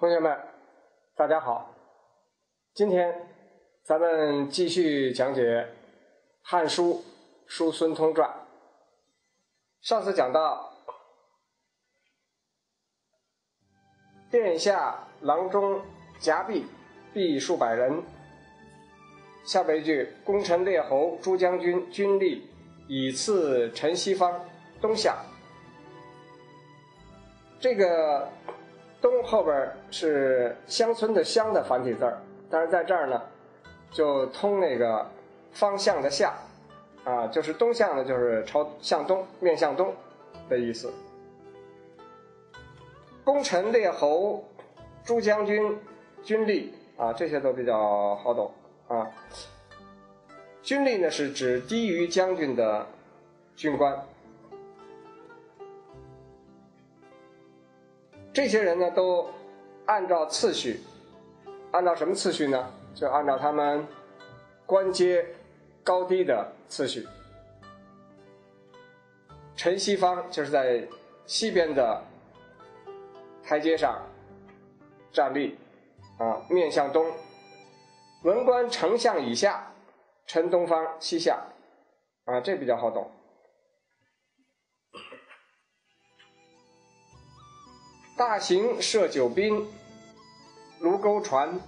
同学们，大家好。今天咱们继续讲解《汉书·叔孙通传》。上次讲到，殿下郎中夹壁，壁数百人。下边一句：“功臣列侯诸将军军力以次陈西方东向。”这个。东后边是乡村的乡的繁体字儿，但是在这儿呢，就通那个方向的向，啊，就是东向呢，就是朝向东，面向东的意思。功臣列侯诸将军军吏啊，这些都比较好懂啊。军吏呢是指低于将军的军官。这些人呢，都按照次序，按照什么次序呢？就按照他们官阶高低的次序。陈西方就是在西边的台阶上站立，啊，面向东。文官丞相以下，陈东方西向，啊，这比较好懂。大行设九宾，卢沟船。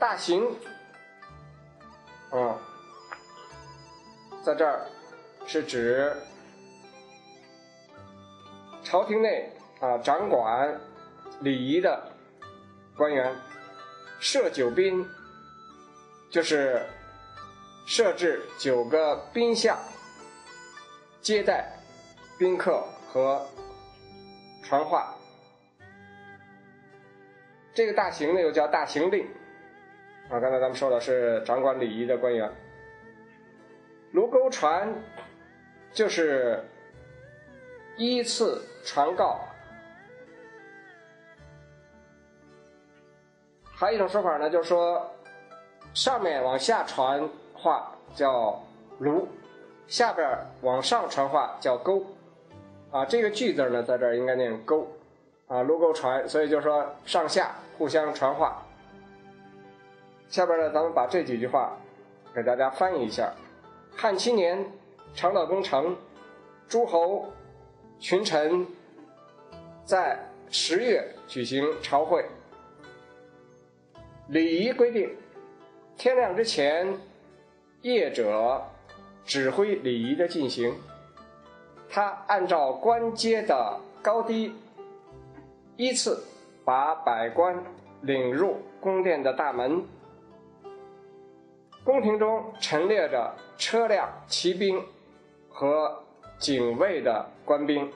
大行，啊，在这儿是指朝廷内啊掌管礼仪的官员。设九宾，就是设置九个宾相，接待宾客。和传话，这个大行呢又叫大行令，啊，刚才咱们说的是掌管礼仪的官员。卢沟传就是依次传告，还有一种说法呢，就是说上面往下传话叫卢，下边往上传话叫沟。啊，这个“句”字呢，在这儿应该念“勾”，啊，卢沟传，所以就说上下互相传话。下边呢，咱们把这几句话给大家翻译一下：汉七年，长岛工程，诸侯群臣在十月举行朝会，礼仪规定，天亮之前，业者指挥礼仪的进行。他按照官阶的高低，依次把百官领入宫殿的大门。宫廷中陈列着车辆、骑兵和警卫的官兵。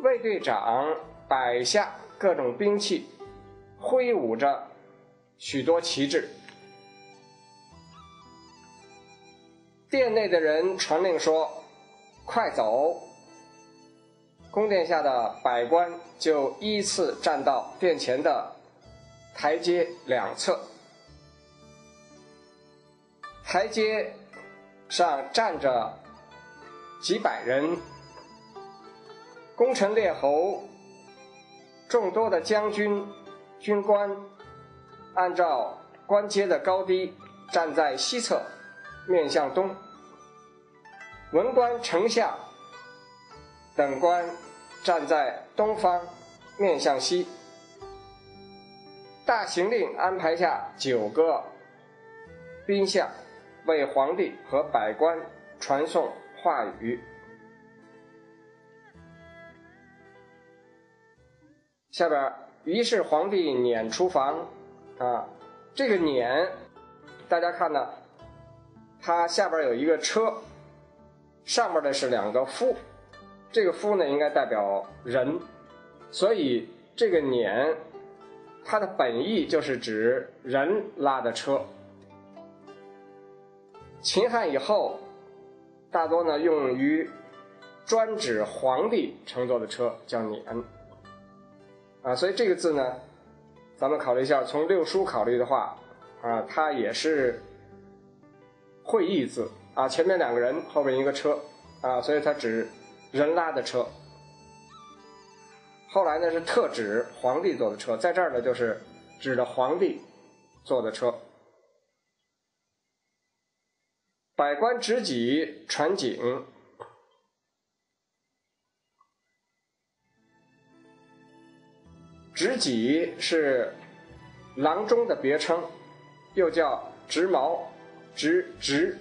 卫队长摆下各种兵器，挥舞着许多旗帜。殿内的人传令说。快走！宫殿下的百官就依次站到殿前的台阶两侧。台阶上站着几百人，功臣列侯、众多的将军、军官，按照官阶的高低站在西侧，面向东。文官、丞相等官站在东方，面向西。大行令安排下九个宾相，为皇帝和百官传送话语。下边，于是皇帝撵出房，啊，这个撵，大家看呢，它下边有一个车。上面的是两个夫，这个夫呢应该代表人，所以这个辇，它的本意就是指人拉的车。秦汉以后，大多呢用于专指皇帝乘坐的车，叫辇。啊，所以这个字呢，咱们考虑一下，从六书考虑的话，啊，它也是会意字。啊，前面两个人，后面一个车，啊，所以它指人拉的车。后来呢是特指皇帝坐的车，在这儿呢就是指的皇帝坐的车。百官执戟传景，执戟是郎中的别称，又叫执矛、执执。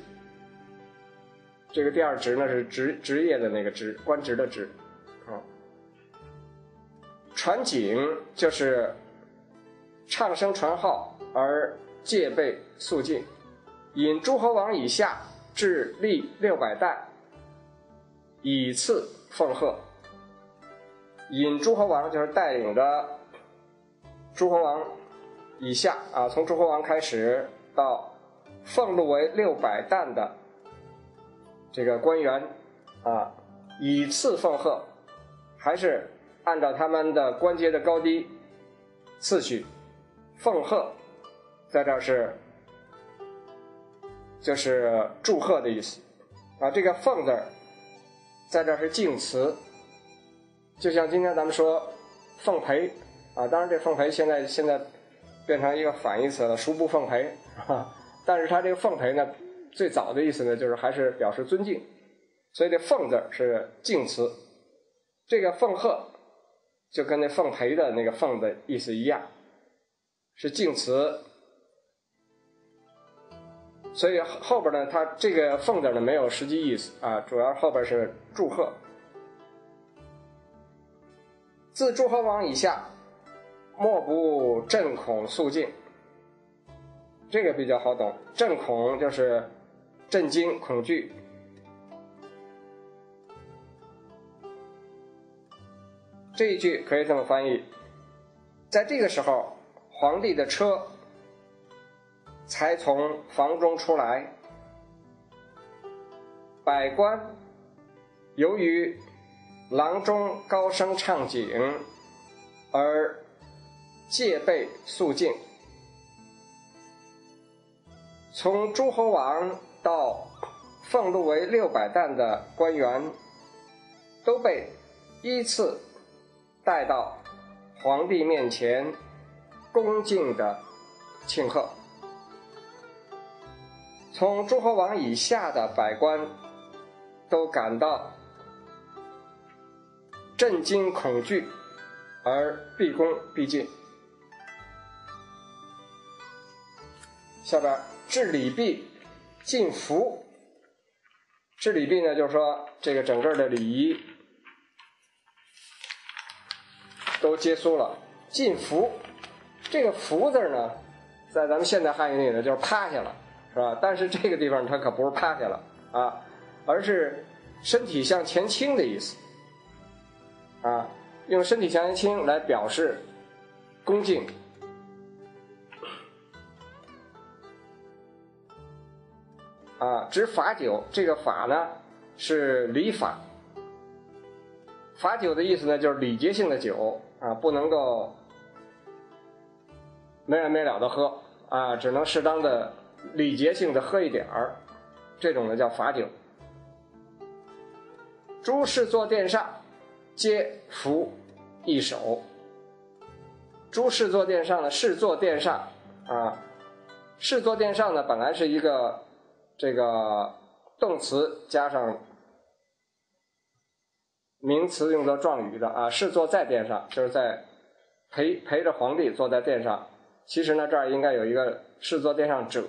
这个第二职呢是职职业的那个职，官职的职。啊，传景就是唱声传号而戒备肃静。引诸侯王以下至立六百担，以次奉贺。引诸侯王就是带领着诸侯王以下啊，从诸侯王开始到俸禄为六百担的这个官员啊，以次奉贺，还是按照他们的官阶的高低次序奉贺，在这是。就是祝贺的意思，啊，这个“奉”字，在这是敬词，就像今天咱们说“奉陪”，啊，当然这“奉陪”现在现在变成一个反义词了，“孰不奉陪” 啊？但是它这个“奉陪”呢，最早的意思呢，就是还是表示尊敬，所以这“奉”字是敬词，这个“奉贺”就跟那“奉陪”的那个“奉”的意思一样，是敬词。所以后边呢，它这个“奉”字呢没有实际意思啊，主要后边是祝贺。自诸侯王以下，莫不震恐肃静。这个比较好懂，震恐就是震惊、恐惧。这一句可以这么翻译：在这个时候，皇帝的车。才从房中出来，百官由于郎中高声唱景而戒备肃静。从诸侯王到俸禄为六百担的官员，都被依次带到皇帝面前，恭敬的庆贺。从诸侯王以下的百官，都感到震惊恐惧，而毕恭毕敬。下边治礼毕，进服。治礼毕呢，就是说这个整个的礼仪都结束了。进服，这个服字呢，在咱们现代汉语里呢，就是趴下了。是吧？但是这个地方它可不是趴下了啊，而是身体向前倾的意思啊，用身体向前倾来表示恭敬啊。执法酒，这个法呢是礼法，法酒的意思呢就是礼节性的酒啊，不能够没完没了的喝啊，只能适当的。礼节性的喝一点儿，这种呢叫罚酒。诸事坐殿上，皆服一手。诸事坐殿上呢，事坐殿上啊，事坐殿上呢，本来是一个这个动词加上名词用作状语的啊，是坐在殿上，就是在陪陪着皇帝坐在殿上。其实呢，这儿应该有一个侍坐殿上者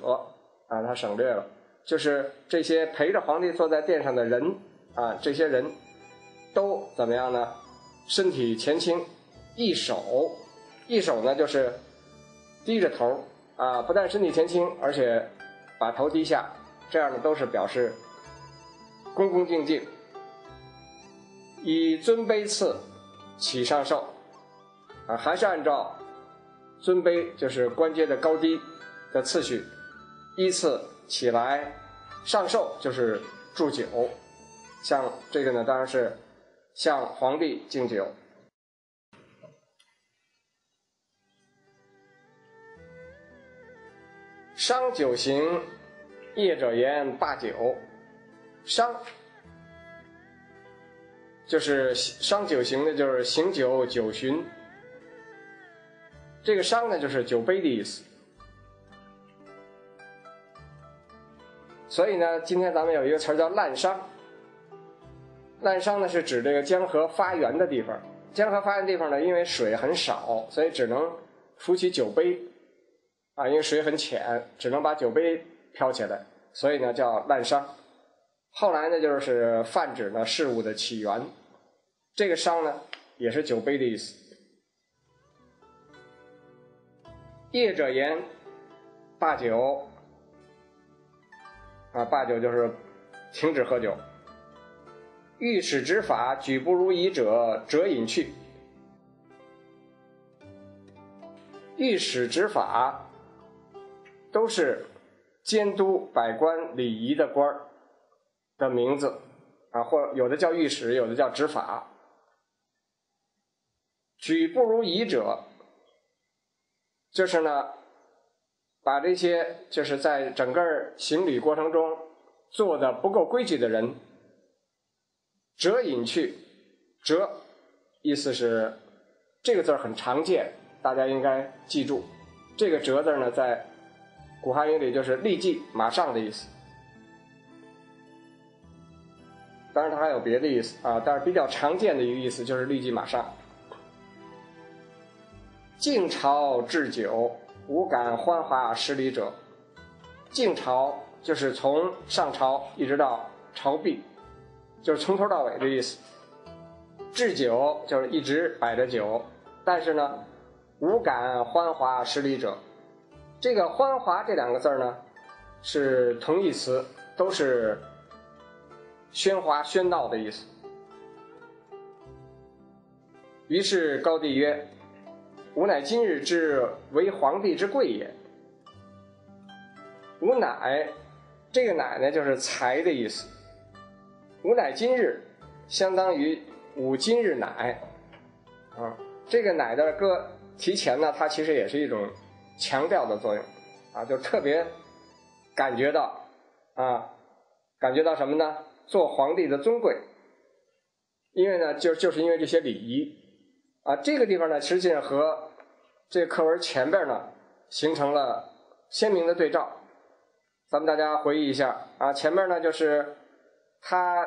啊，他省略了，就是这些陪着皇帝坐在殿上的人啊，这些人都怎么样呢？身体前倾，一手一手呢，就是低着头啊，不但身体前倾，而且把头低下，这样呢都是表示恭恭敬敬，以尊卑次起上寿啊，还是按照。尊卑就是官阶的高低的次序，依次起来上寿就是祝酒，像这个呢当然是向皇帝敬酒。商酒行，业者言罢酒。商就是商酒行的，就是行酒九巡。这个商呢，就是酒杯的意思。所以呢，今天咱们有一个词儿叫滥觞。滥觞呢，是指这个江河发源的地方。江河发源地方呢，因为水很少，所以只能浮起酒杯，啊，因为水很浅，只能把酒杯飘起来，所以呢叫滥觞。后来呢，就是泛指呢事物的起源。这个觞呢，也是酒杯的意思。业者言，罢酒。啊，罢酒就是停止喝酒。欲使执法举不如仪者，折饮去。御史执法都是监督百官礼仪的官儿的名字啊，或有的叫御史，有的叫执法。举不如仪者，就是呢，把这些就是在整个行礼过程中做的不够规矩的人。折引去，折，意思是这个字儿很常见，大家应该记住。这个折字呢，在古汉语里就是立即、马上的意思。当然，它还有别的意思啊，但是比较常见的一个意思就是立即、马上。晋朝置酒，无敢欢华失礼者。晋朝就是从上朝一直到朝毕。就是从头到尾的意思。置酒就是一直摆着酒，但是呢，无感欢华失礼者。这个“欢华”这两个字呢，是同义词，都是喧哗喧闹的意思。于是高帝曰：“吾乃今日之为皇帝之贵也。”吾乃，这个“乃”呢，就是才的意思。吾乃今日，相当于吾今日乃，啊，这个乃的搁提前呢，它其实也是一种强调的作用，啊，就特别感觉到啊，感觉到什么呢？做皇帝的尊贵，因为呢，就就是因为这些礼仪，啊，这个地方呢，实际上和这课文前边呢形成了鲜明的对照。咱们大家回忆一下啊，前面呢就是。他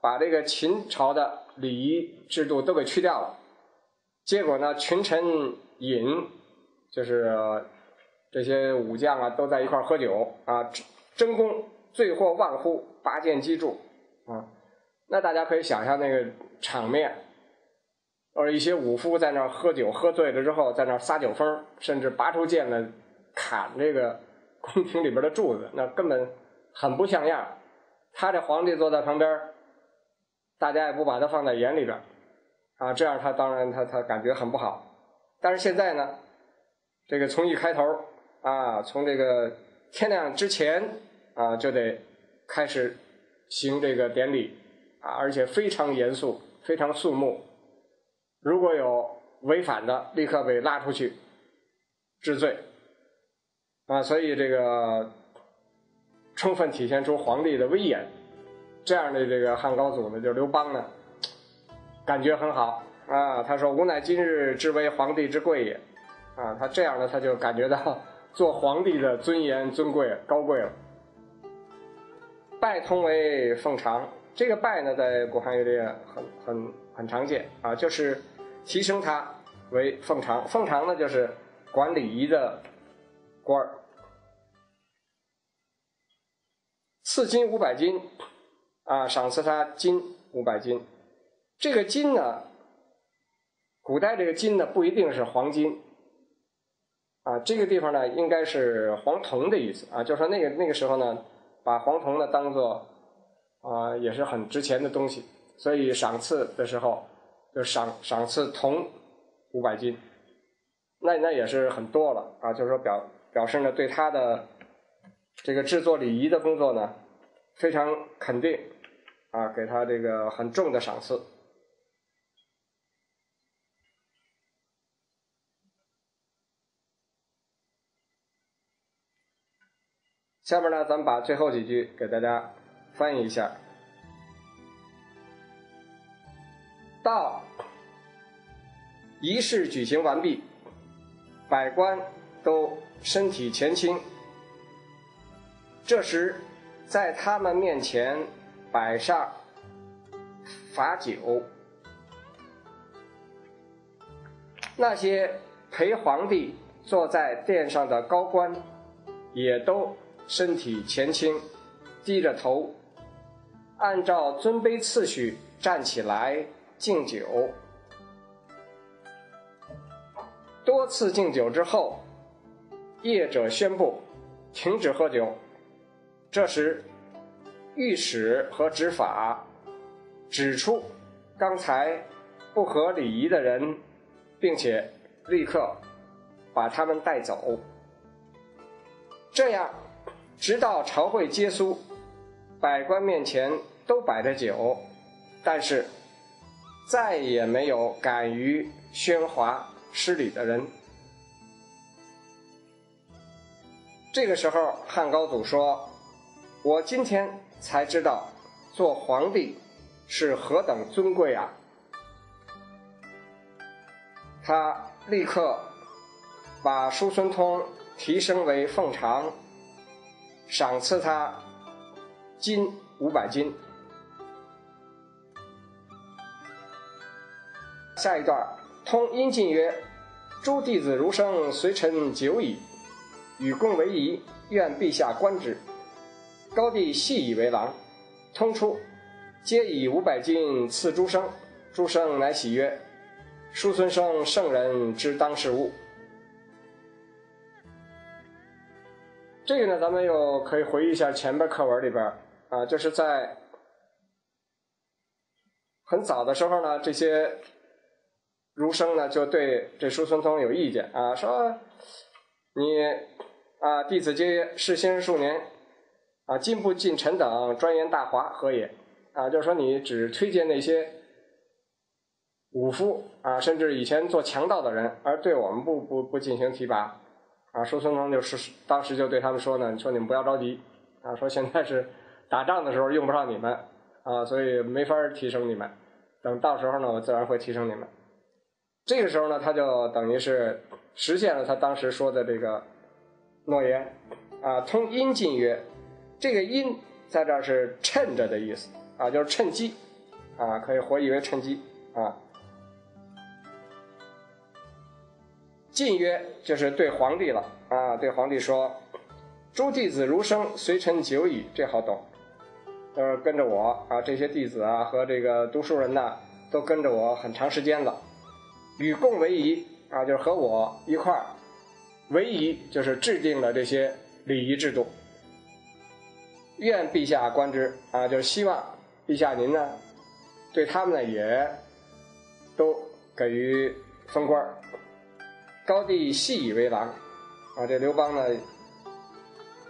把这个秦朝的礼仪制度都给去掉了，结果呢，群臣饮，就是这些武将啊，都在一块喝酒啊，争功，醉或万户，拔剑击柱啊。那大家可以想象那个场面，而一些武夫在那喝酒，喝醉了之后，在那撒酒疯，甚至拔出剑来砍这个 宫廷里边的柱子，那根本很不像样。他这皇帝坐在旁边，大家也不把他放在眼里边，啊，这样他当然他他感觉很不好。但是现在呢，这个从一开头啊，从这个天亮之前啊，就得开始行这个典礼啊，而且非常严肃，非常肃穆。如果有违反的，立刻被拉出去治罪啊。所以这个。充分体现出皇帝的威严，这样的这个汉高祖呢，就刘邦呢，感觉很好啊。他说：“吾乃今日之为皇帝之贵也。”啊，他这样呢，他就感觉到做皇帝的尊严、尊贵、高贵了。拜通为奉常，这个拜呢，在古汉语里很很很常见啊，就是提升他为奉常。奉常呢，就是管礼仪的官儿。赐金五百斤，啊，赏赐他金五百斤。这个金呢，古代这个金呢不一定是黄金，啊，这个地方呢应该是黄铜的意思啊，就说那个那个时候呢，把黄铜呢当做啊也是很值钱的东西，所以赏赐的时候就赏赏赐铜五百斤，那那也是很多了啊，就是说表表示呢对他的。这个制作礼仪的工作呢，非常肯定，啊，给他这个很重的赏赐。下面呢，咱们把最后几句给大家翻译一下。到仪式举行完毕，百官都身体前倾，这时在他们面前摆上罚酒，那些陪皇帝坐在殿上的高官也都身体前倾，低着头，按照尊卑次序站起来敬酒。多次敬酒之后，业者宣布停止喝酒。这时，御史和执法指出刚才不合礼仪的人，并且立刻把他们带走。这样，直到朝会结束，百官面前都摆着酒，但是再也没有敢于喧哗。失礼的人。这个时候，汉高祖说：“我今天才知道，做皇帝是何等尊贵啊！”他立刻把叔孙通提升为奉常，赏赐他金五百斤。下一段。通殷进曰：“诸弟子如生，随臣久矣，与共为仪，愿陛下观之。”高帝细以为郎。通出，皆以五百金赐诸生。诸生乃喜曰：“叔孙生圣人之当世物。”这个呢，咱们又可以回忆一下前边课文里边啊，就是在很早的时候呢，这些。儒生呢就对这叔孙通有意见啊，说你啊弟子皆世心数年啊，进不进臣等专言大华何也？啊，就是说你只推荐那些武夫啊，甚至以前做强盗的人，而对我们不不不进行提拔啊。叔孙通就是当时就对他们说呢，说你们不要着急啊，说现在是打仗的时候用不上你们啊，所以没法提升你们，等到时候呢，我自然会提升你们。这个时候呢，他就等于是实现了他当时说的这个诺言啊。通阴进曰：“这个阴在这儿是趁着的意思啊，就是趁机啊，可以活译为趁机啊。”晋曰就是对皇帝了啊，对皇帝说：“诸弟子如生，随臣久矣。”这好懂，就是跟着我啊，这些弟子啊和这个读书人呐，都跟着我很长时间了。与共为仪啊，就是和我一块儿为仪，就是制定了这些礼仪制度。愿陛下观之啊，就是希望陛下您呢，对他们呢也都给予封官高帝戏以为郎啊，这刘邦呢，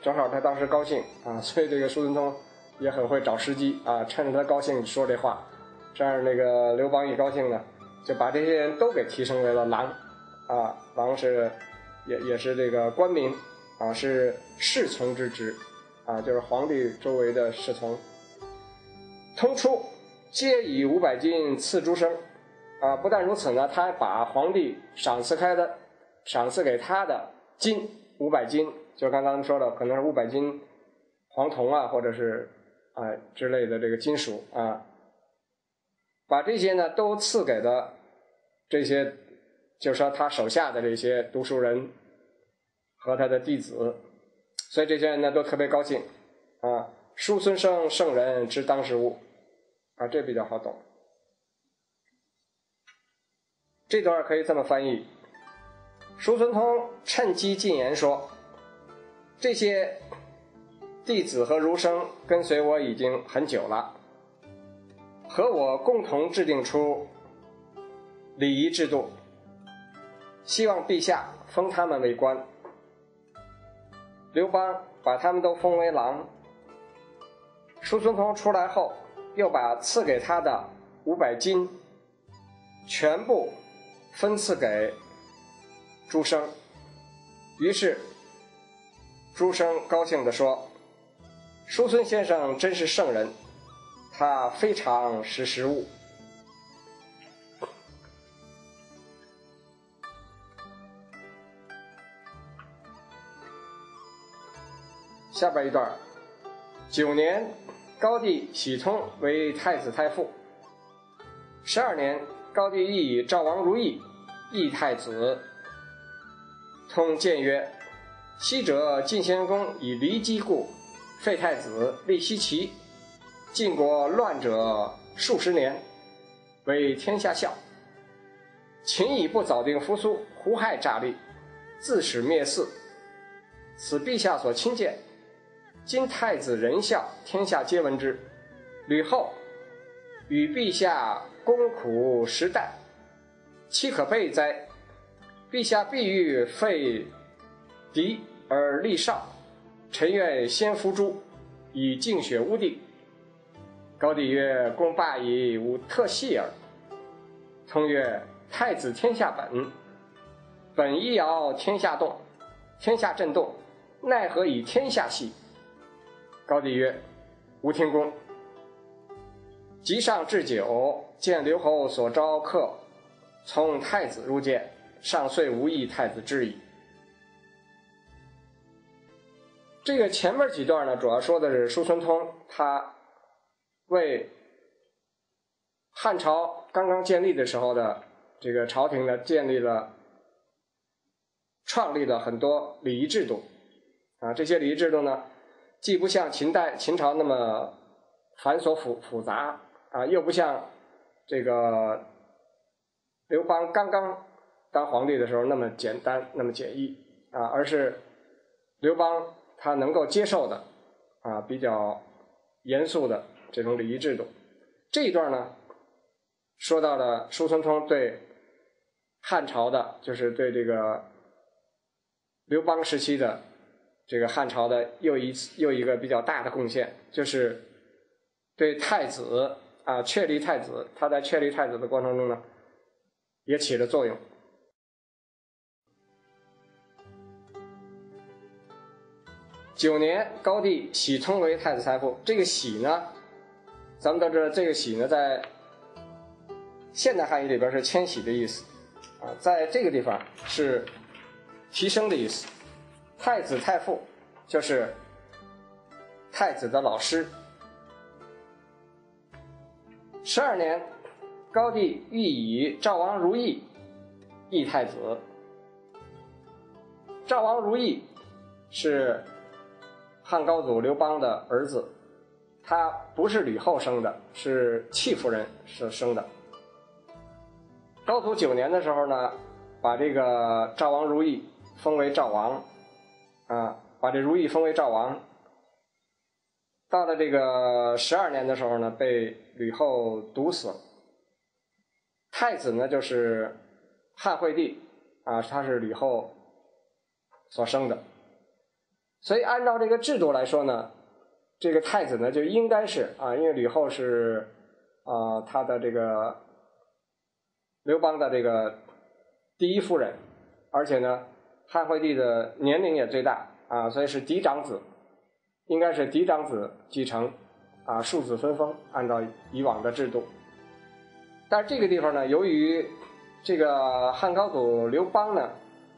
正好他当时高兴啊，所以这个叔孙通也很会找时机啊，趁着他高兴说这话，这样那个刘邦一高兴呢。就把这些人都给提升为了郎，啊，郎是也也是这个官名，啊，是侍从之职，啊，就是皇帝周围的侍从。通出，皆以五百金赐诸生，啊，不但如此呢，他还把皇帝赏赐开的，赏赐给他的金五百金，就刚刚说的，可能是五百斤黄铜啊，或者是啊之类的这个金属啊。把这些呢都赐给了这些，就是说他手下的这些读书人和他的弟子，所以这些人呢都特别高兴啊。叔孙生圣人之当世物啊，这比较好懂。这段可以这么翻译：叔孙通趁机进言说，这些弟子和儒生跟随我已经很久了。和我共同制定出礼仪制度，希望陛下封他们为官。刘邦把他们都封为郎。叔孙通出来后，又把赐给他的五百金全部分赐给朱生，于是朱生高兴地说：叔孙先生真是圣人，他非常识时务。下边一段，九年，高帝喜嵩为太子太傅；十二年，高帝意以赵王如意议太子。通谏曰：“昔者晋献公以骊姬故，废太子，立奚齐。晋国乱者数十年，为天下笑。秦以不早定扶苏，胡亥诈立，自始灭嗣。此陛下所亲见。今太子仁孝，天下皆闻之。吕后与陛下共苦十代，岂可备哉？”陛下必欲废嫡而立少，臣愿先伏诛，以净血污地。高帝曰：“公罢矣，吾特戏耳。”通曰：“太子天下本，本一摇天下动，天下震动，奈何以天下戏？”高帝曰：“吾听公。”即上置酒，见刘侯所招客，从太子入见。上岁无异太子之矣。这个前面几段呢，主要说的是叔孙通他为汉朝刚刚建立的时候的这个朝廷呢，建立了、创立了很多礼仪制度啊。这些礼仪制度呢，既不像秦代秦朝那么繁琐复复杂啊，又不像这个刘邦刚刚。当皇帝的时候那么简单，那么简易啊，而是刘邦他能够接受的啊，比较严肃的这种礼仪制度。这一段呢，说到了叔孙通对汉朝的，就是对这个刘邦时期的这个汉朝的又一次又一个比较大的贡献，就是对太子啊确立太子，他在确立太子的过程中呢，也起了作用。九年，高帝喜称为太子太傅。这个喜呢，咱们都知道，这个喜呢，在现代汉语里边是迁徙的意思，啊，在这个地方是提升的意思。太子太傅就是太子的老师。十二年，高帝欲以赵王如意义太子。赵王如意是。汉高祖刘邦的儿子，他不是吕后生的，是戚夫人所生的。高祖九年的时候呢，把这个赵王如意封为赵王，啊，把这如意封为赵王。到了这个十二年的时候呢，被吕后毒死了。太子呢，就是汉惠帝，啊，他是吕后所生的。所以按照这个制度来说呢，这个太子呢就应该是啊，因为吕后是啊他的这个刘邦的这个第一夫人，而且呢汉惠帝的年龄也最大啊，所以是嫡长子，应该是嫡长子继承啊庶子分封，按照以往的制度。但是这个地方呢，由于这个汉高祖刘邦呢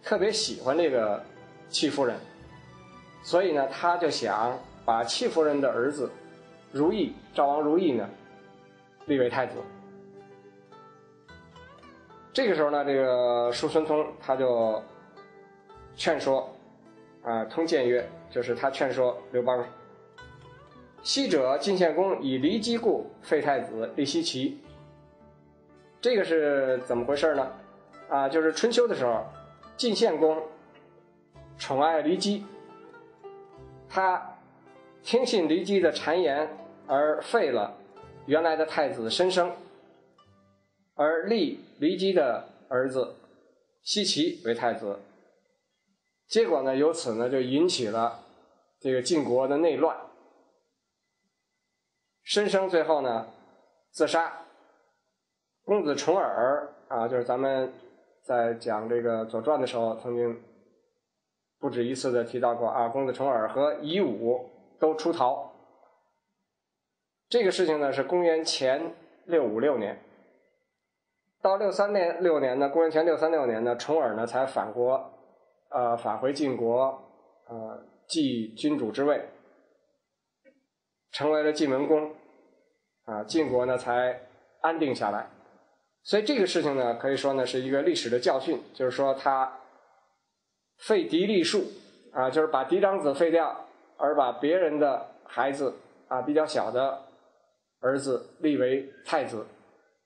特别喜欢这个戚夫人。所以呢，他就想把戚夫人的儿子如意赵王如意呢立为太子。这个时候呢，这个叔孙通他就劝说啊，通谏曰，就是他劝说刘邦：昔者晋献公以骊姬故废太子，立奚齐。这个是怎么回事呢？啊，就是春秋的时候，晋献公宠爱骊姬。他听信骊姬的谗言，而废了原来的太子申生，而立骊姬的儿子奚齐为太子。结果呢，由此呢就引起了这个晋国的内乱。申生最后呢自杀。公子重耳啊，就是咱们在讲这个《左传》的时候曾经。不止一次的提到过啊，公子重耳和夷吾都出逃。这个事情呢是公元前六五六年，到六三年六年呢，公元前六三六年呢，重耳呢才返国，呃，返回晋国，呃，继君主之位，成为了晋文公，啊，晋国呢才安定下来。所以这个事情呢，可以说呢是一个历史的教训，就是说他废嫡立庶，啊，就是把嫡长子废掉，而把别人的孩子啊比较小的儿子立为太子，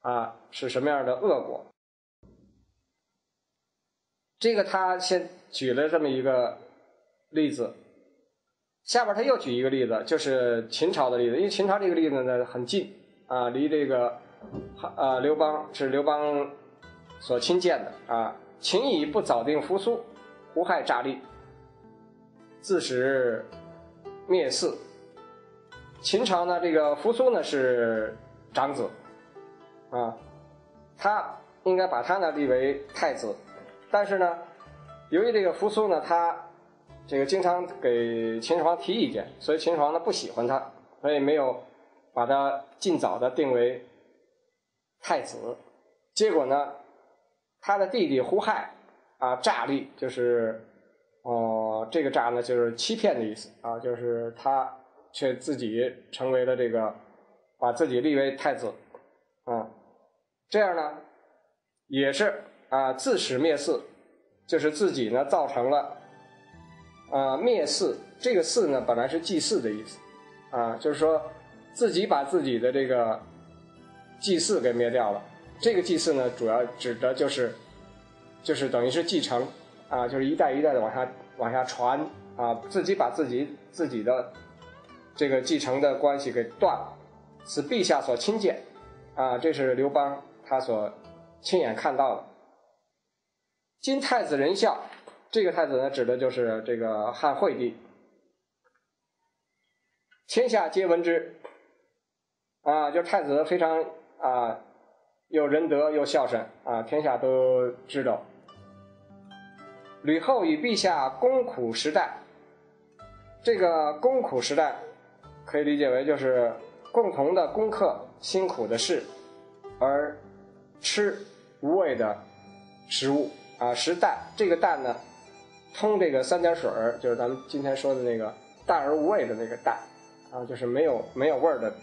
啊，是什么样的恶果？这个他先举了这么一个例子，下边他又举一个例子，就是秦朝的例子。因为秦朝这个例子呢很近啊，离这个啊刘邦是刘邦所亲建的啊。秦以不早定扶苏，胡亥诈立，自始灭四。秦朝呢，这个扶苏呢是长子啊，他应该把他呢立为太子。但是呢，由于这个扶苏呢，他这个经常给秦始皇提意见，所以秦始皇呢不喜欢他，所以没有把他尽早的定为太子。结果呢，他的弟弟胡亥啊诈立，就是哦这个诈呢就是欺骗的意思啊，就是他却自己成为了这个把自己立为太子啊，这样呢也是。啊，自始灭四，就是自己呢造成了啊灭四。这个四呢本来是祭祀的意思，啊，就是说自己把自己的这个祭祀给灭掉了。这个祭祀呢主要指的就是就是等于是继承啊，就是一代一代的往下往下传啊，自己把自己自己的这个继承的关系给断了，是陛下所亲见啊，这是刘邦他所亲眼看到的。今太子仁孝，这个太子呢，指的就是这个汉惠帝。天下皆闻之，啊，就太子非常啊，又仁德又孝顺啊，天下都知道。吕后与陛下共苦时代，这个共苦时代，可以理解为就是共同的攻克辛苦的事，而吃无味的食物。啊，食蛋这个淡呢，通这个三点水儿，就是咱们今天说的那个淡而无味的那个淡，啊，就是没有没有味儿的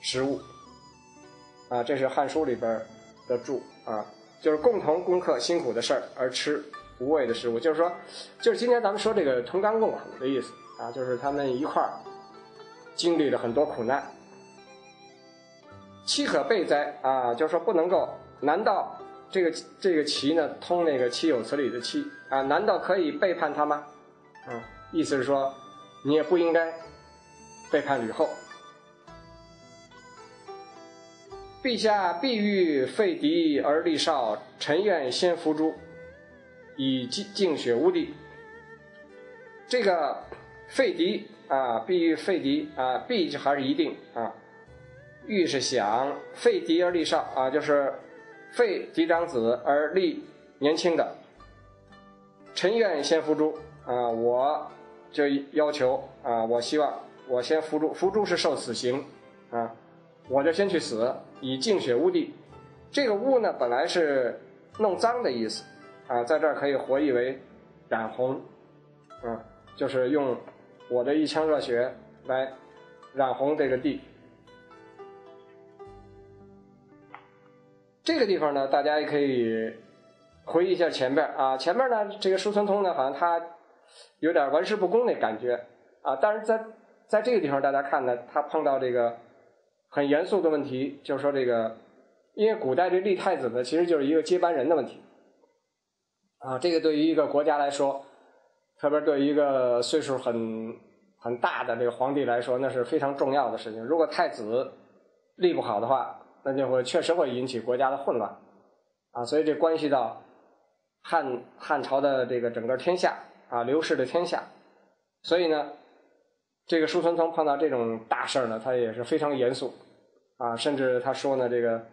食物，啊，这是《汉书》里边的注啊，就是共同攻克辛苦的事儿而吃无谓的食物，就是说，就是今天咱们说这个同甘共苦的意思啊，就是他们一块儿经历了很多苦难，岂可备哉啊？就是说不能够，难道？这个这个齐呢，通那个妻有此理的妻啊，难道可以背叛他吗？啊，意思是说，你也不应该背叛吕后。陛下必欲废嫡而立少，臣愿先伏诛，以净净血污地。这个废嫡啊，必欲废嫡啊，必还是一定啊？欲是想废嫡而立少啊，就是。废嫡长子而立年轻的，臣愿意先伏诛啊！我就要求啊，我希望我先伏诛，伏诛是受死刑啊！我就先去死，以净血污地。这个污呢，本来是弄脏的意思啊，在这儿可以活译为染红啊，就是用我的一腔热血来染红这个地。这个地方呢，大家也可以回忆一下前边啊。前面呢，这个叔孙通呢，好像他有点玩世不恭的感觉啊。但是在在这个地方，大家看呢，他碰到这个很严肃的问题，就是说这个，因为古代这立太子呢，其实就是一个接班人的问题啊。这个对于一个国家来说，特别对于一个岁数很很大的这个皇帝来说，那是非常重要的事情。如果太子立不好的话，那就会确实会引起国家的混乱，啊，所以这关系到汉汉朝的这个整个天下啊，刘氏的天下，所以呢，这个叔孙通碰到这种大事呢，他也是非常严肃，啊，甚至他说呢，这个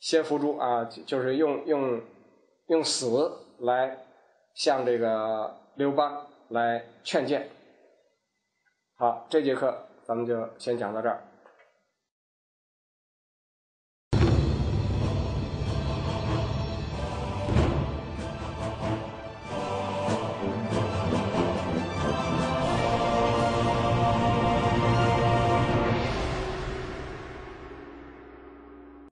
先伏诛啊，就是用用用死来向这个刘邦来劝谏。好，这节课咱们就先讲到这儿。